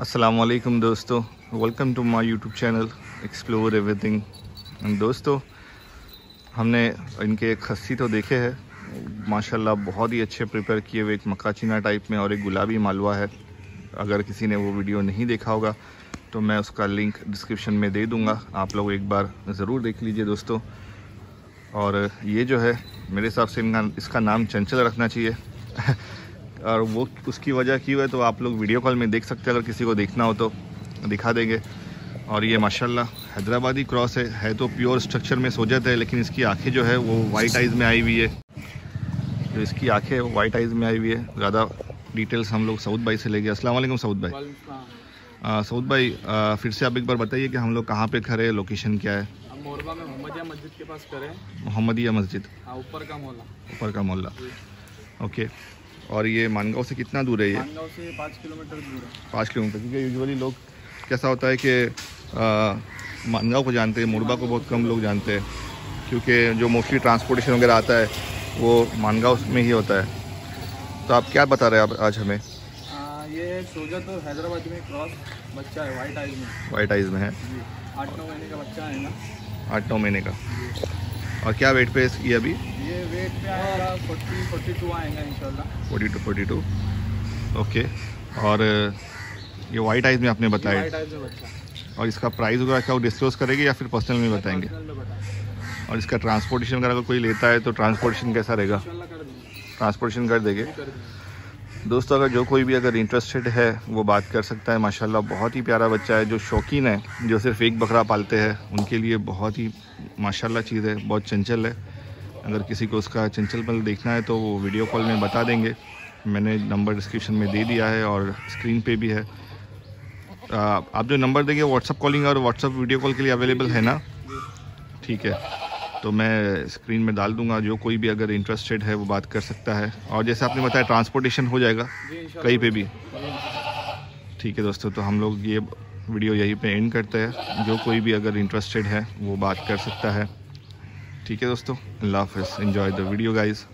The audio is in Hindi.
असलकम दोस्तों। Welcome to my YouTube channel explore everything दोस्तों, हमने इनके एक खस्सी तो देखे हैं। माशाल्लाह, बहुत ही अच्छे प्रिपेयर किए हुए एक मक्का टाइप में और एक गुलाबी मालवा है। अगर किसी ने वो वीडियो नहीं देखा होगा तो मैं उसका लिंक डिस्क्रिप्शन में दे दूँगा। आप लोग एक बार ज़रूर देख लीजिए, दोस्तों। और ये जो है, मेरे हिसाब से इनका इसका नाम चंचल रखना चाहिए। और वो उसकी वजह की है तो आप लोग वीडियो कॉल में देख सकते हैं अगर किसी को देखना हो तो दिखा देंगे। और ये माशाल्लाह हैदराबादी क्रॉस है है तो प्योर स्ट्रक्चर में सोजत है लेकिन इसकी आँखें जो है वो वाइट आइज़ में आई हुई है। जो इसकी आँखें वो वाइट आइज़ में आई हुई है। ज़्यादा डिटेल्स हम लोग सऊद भाई से लेंगे। अस्सलाम वालेकुम सऊद भाई। सऊद भाई आ, फिर से आप एक बार बताइए कि हम लोग कहाँ पे खड़े हैं लोकेशन क्या है? मोरबा में मोहम्मदिया मस्जिद के पास करें मोहम्मदिया मस्जिद। हाँ ऊपर का मोहल्ला। ऊपर का मोहल्ला। ओके। और ये मानगांव से कितना दूर है ये? मानगांव से पाँच किलोमीटर दूर है। पाँच किलोमीटर क्योंकि यूजुअली लोग कैसा होता है कि मानगांव को जानते हैं मुरबा को बहुत कम लोग जानते हैं क्योंकि जो मोस्टली ट्रांसपोर्टेशन वगैरह आता है वो मानगांव में ही होता है। तो आप क्या बता रहे हैं आप आज हमें? आ, ये सोजा तो हैदराबाद में क्रॉस बच्चा है वाइट आइज़ में। वाइट आइज़ में है। आठ नौ महीने का बच्चा है ना। आठ नौ महीने का। और क्या वेट पे है ये अभी? ये वेट पे आएगा फोर्टी फोर्टी टू आएगा इंशाल्लाह। Forty two forty two okay और ये वाइट आइज़ में आपने बताया। वाइट आइज़ में बच्चा। और इसका प्राइस वगैरह क्या वो डिस्क्लोज करेंगे या फिर पर्सनल में बताएँगे? और इसका ट्रांसपोर्टेशन वगैरह अगर कोई लेता है तो ट्रांसपोर्टेशन कैसा रहेगा? ट्रांसपोर्टेशन कर देंगे। दोस्तों, अगर जो कोई भी अगर इंटरेस्टेड है, वो बात कर सकता है। माशाल्लाह, बहुत ही प्यारा बच्चा है, जो शौकीन है, जो सिर्फ़ एक बकरा पालते हैं। उनके लिए बहुत ही, माशाल्लाह, चीज़ है, बहुत चंचल है। अगर किसी को उसका चंचल पल देखना है तो वो वीडियो कॉल में बता देंगे। मैंने नंबर डिस्क्रिप्शन में दे दिया है और स्क्रीन पे भी है। आप जो नंबर देंगे व्हाट्सअप कॉलिंग और व्हाट्सअप वीडियो कॉल के लिए अवेलेबल है ना? ठीक है। तो मैं स्क्रीन में डाल दूँगा। जो कोई भी अगर इंटरेस्टेड है, वो बात कर सकता है। और जैसे आपने बताया ट्रांसपोर्टेशन हो जाएगा, कहीं पे भी। ठीक है दोस्तों तो हम लोग ये वीडियो यहीं पे एंड करते हैं। जो कोई भी अगर इंटरेस्टेड है, वो बात कर सकता है। ठीक है दोस्तों, अल्लाह हाफ़ इन्जॉय द वीडियो गाइज़